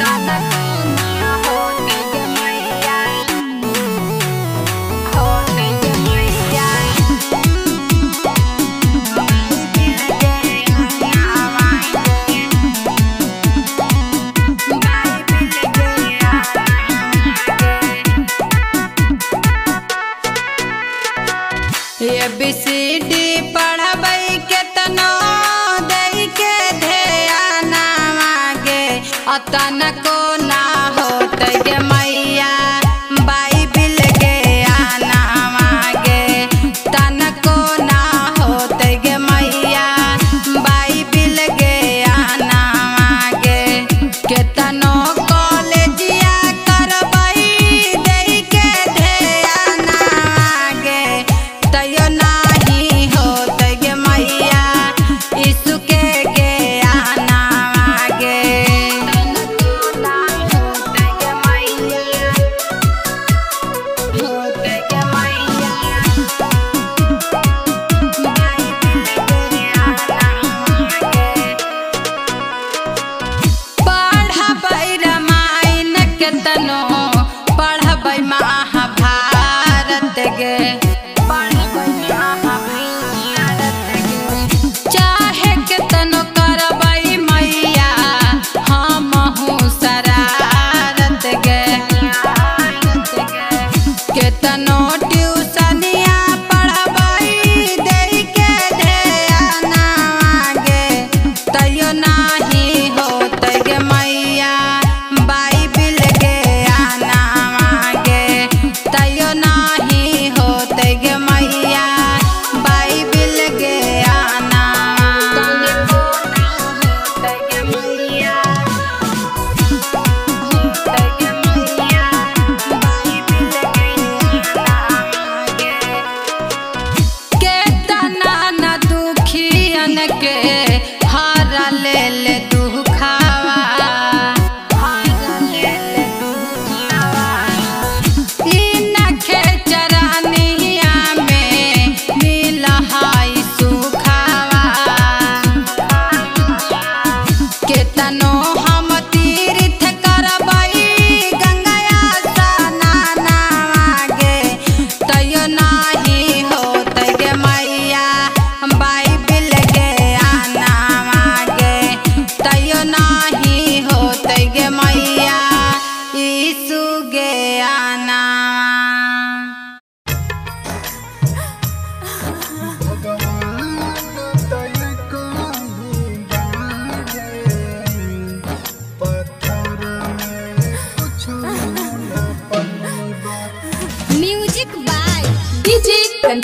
ए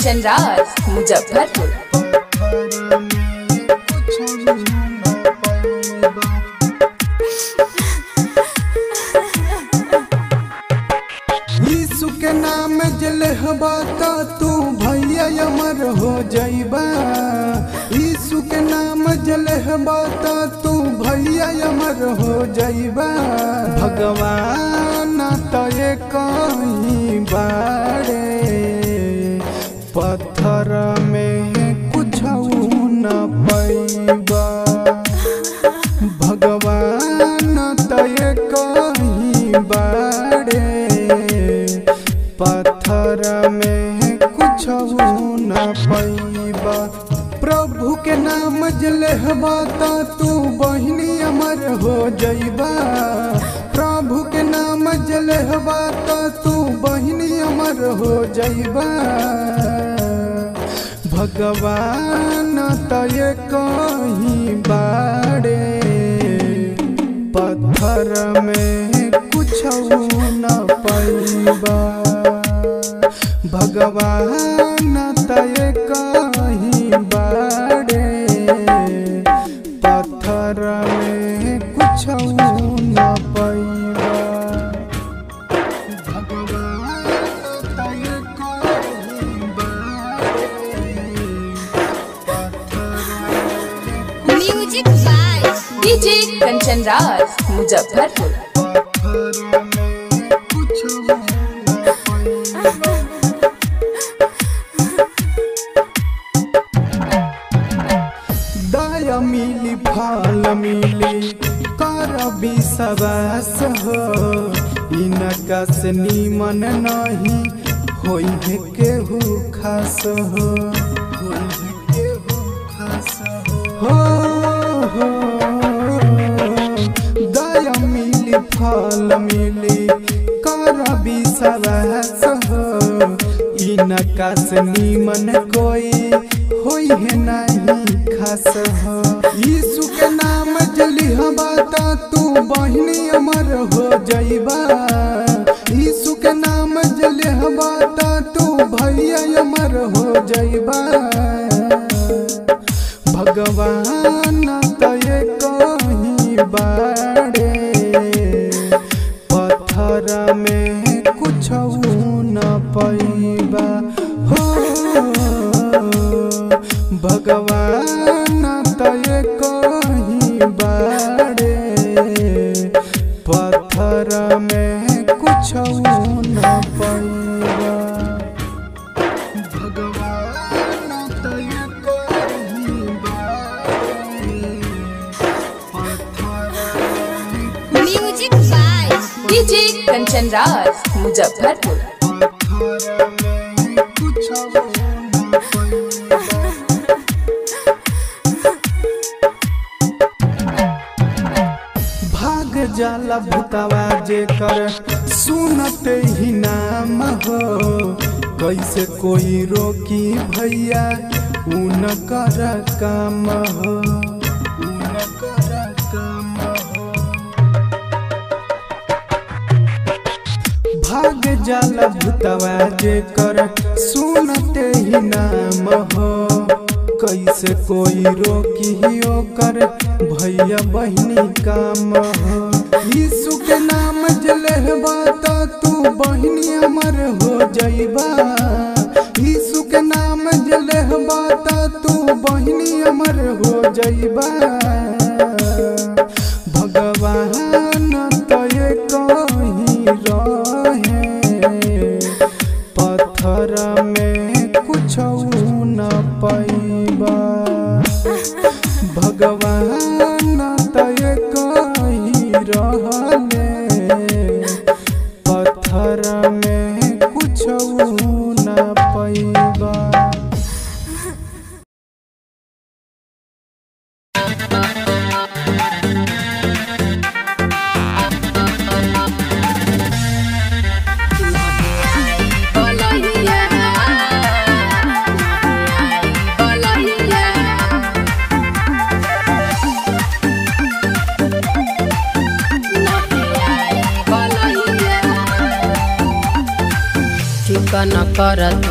कंचन राज मुजफ्फरपुर के नाम जलहबा तो तू भैया अमर हो जाइबा। यीशु के नाम जलहबा तो तू भैया अमर हो जाइबा। भगवान तो कहीं बाड़े। पत्थर में कुछ न पैबा भगवान तय कहीं बाड़े। पत्थर में कुछ न पैबा प्रभु के नाम जलहबा तो तू बहनी अमर हो जइबा। प्रभु के नाम जलहबा तू बहिनी अमर हो जइबा। भगवान तय कहीं बाड़े। पत्थर में कुछ न पैबा भगवान तय कहीं बाड़े। पत्थर में कुछ न पैबा राज मुजफ्फरपुर। दया मिली, फल मिली, कर विश्वास विश्वास हो। नीमन नहीं, होई है खास हो। होई है खास हो। हो दया मिली, फल मिली। कर विश्वास हो। इनका से नीमन कोई होई है नहीं खास हो। यीशु के नाम जली हवा तू बहनी अमर हो जइबा। यीशु के नाम जली हवा तू भैया अमर हो जइबा। भगवान, तय कहीं बाड़े कंचन राज मुजफ्फरपुर जाला भूतवा जेकर सुनते ही नाम हो। कैसे कोई रोकी भैया उनकर काम हो। भाग जाला भूतवा जेकर सुनते ही नाम हो। कैसे कोई रोकी ही ओकर भैया बहनी काम हो। यीशु के नाम जले बात तू बहनी अमर हो जइबा। यीशु के नाम जले बात तू बहनी अमर हो जइबा। चिकन करत,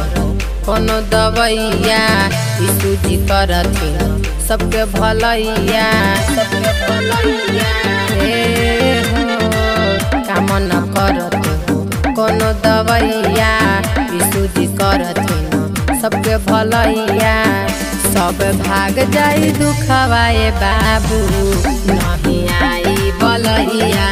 कोनो दवैया यीशु जी सबके भलैया भलैया। हो, कामन करत। कोनो दवैया यीशु जी करत। सबके भलैया, सब भाग जाई दुखवाए बाबू। नहीं आई बलैया।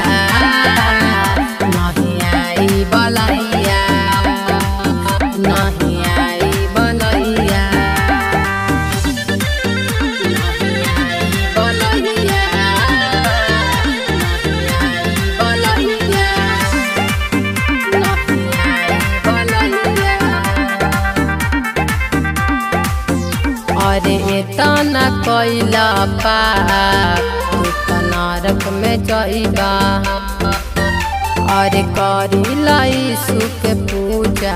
कैला पाप तू त नरक में जइबा अरे करिला यीशु के पूजा,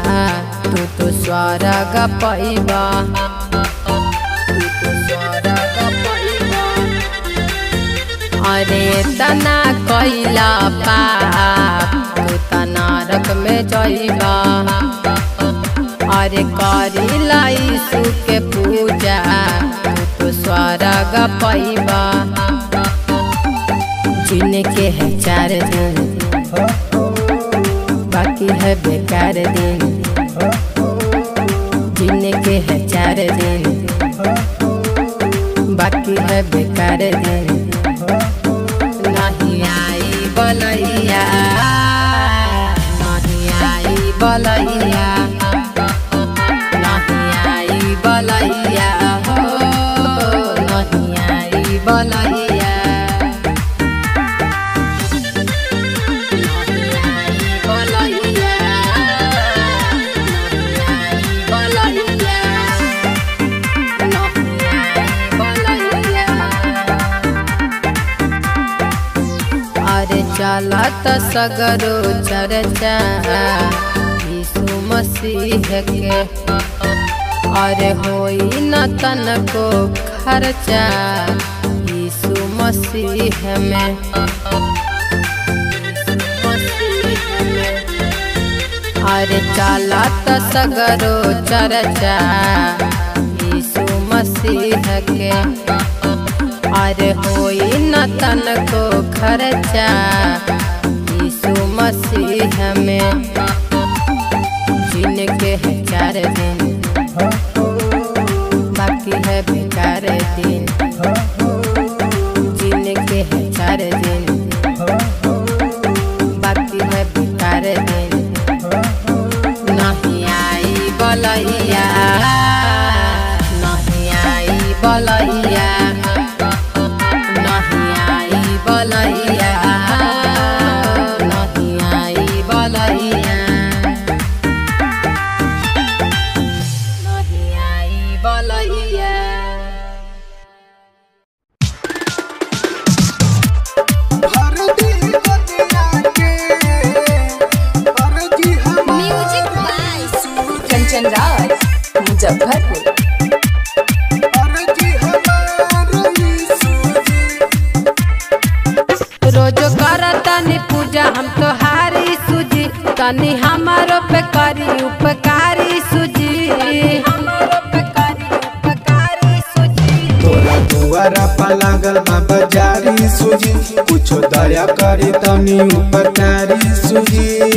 तू तो स्वर्ग पैबा अरे तना कैला पाप तू त नरक में जइबा अरे करी लाई सुख पूजा तू तो स्वर्ग पैबा जीने के है चार दिन, बाकी है बेकार दिन। जीने के है चार दिन, बाकी है बेकार दिन। नहीं आई बलैया, नहीं आई बलैया। चलत सगरो चर्चा यीशु मसीह के। अरे होई न तनको खर्चा, यीशु मसीह में। अरे चलत सगरो चर्चा, यीशु मसीह के। अरे होई न तनको खर्चा। यीशु मसीह में जिनके है चार दिन। बाकी है बेकार दिन। जिनके है चार दिन। बाकी है बेकार दिन। नहीं आई बलैया। नहीं आई बलैया। तनी हमारो पे करी उपकारी सुजी। तोरा पा लागल सुजी। कुछ दया करी तनी उपकारी सूजी।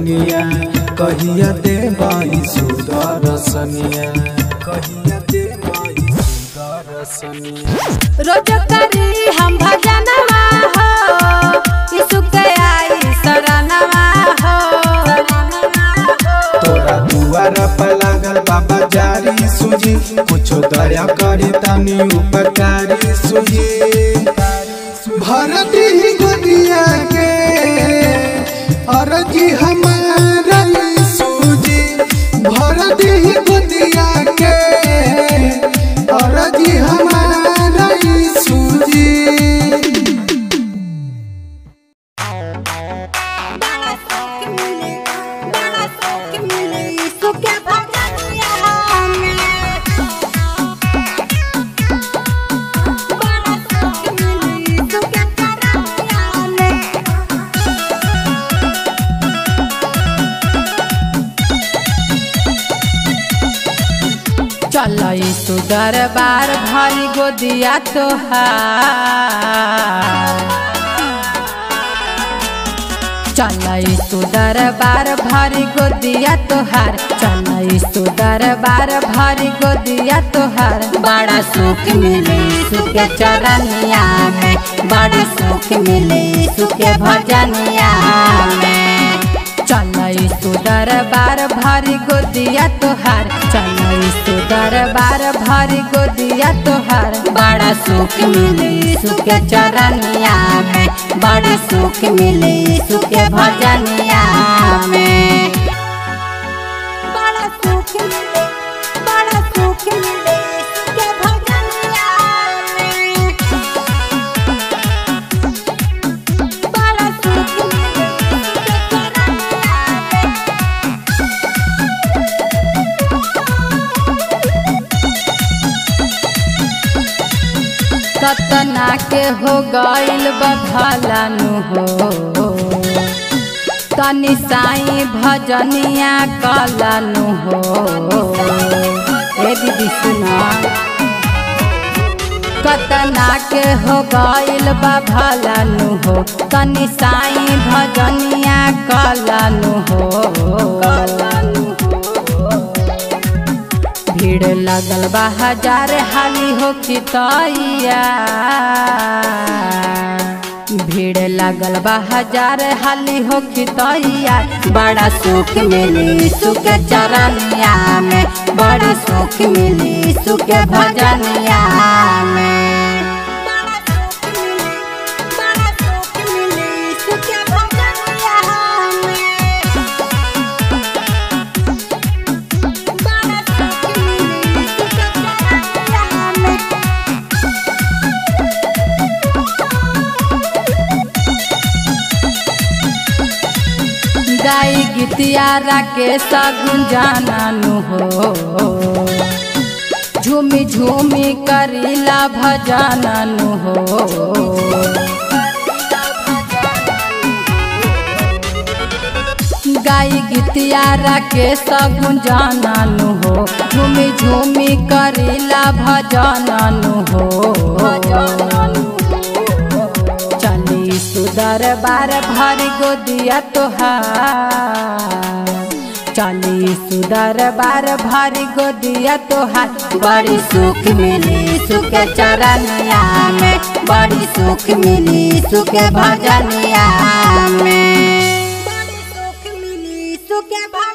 भजनिया कहिया दे बाई सुदर्शनिया कहिया दे बाई सुदर्शनिया रोज करी हम भजनवा हो यीशु के आई शरणवा हो तोरा दुआरा पर लागल बाबा जारी सूजी कुछो दया करे तनी उपकारी सूजी। भरती ही अरजी हमारा दरबार भरी गोदिया तोहार। चल तो दरबार भरी गोदिया तोहार। चल तो दरबार भरी गोदिया तोहार। बड़ा सुख मिले सुख चरनिया में। बड़ा सुख मिले सुख भजनिया में। चल तो दरबार भरी गोदिया तोहार। चल दरबार भरी गोदिया तोहार। बड़ा सुख मिली, सुख चरनिया में। बड़ी सुख मिली, सुख भजनिया में। के हो गइल बभलानु हो। तनि साई भजनिया कलानु हो। दीदी सुना। कतना के हो गइल बभलानु हो। तनि साई भजनिया कलानु हो। भीड़ लगल बा, हज़ार हाली हो खितैया भीड़ लगल बा, हज़ार हाली हो खितैया बड़ा सुख मिली सुख चरनिया में, बड़ी सुख मिली सुख भजनिया में। गाई गीतिया राकेश गुंजानानु हो। झूमी झूमी करीला भजननु हो। गाई गीतिया राकेश गुंजानानु हो। झूमी झूमी करीला भजननु हो। चली दरबार भर गोदिया तोहार। चालीस दरबार भर गोदिया तोहार। बड़ी सुख मिली, सुख चरनिया में। बड़ी सुख मिली, सुख भजनिया में। बड़ी सुख मिली, सुख भजनिया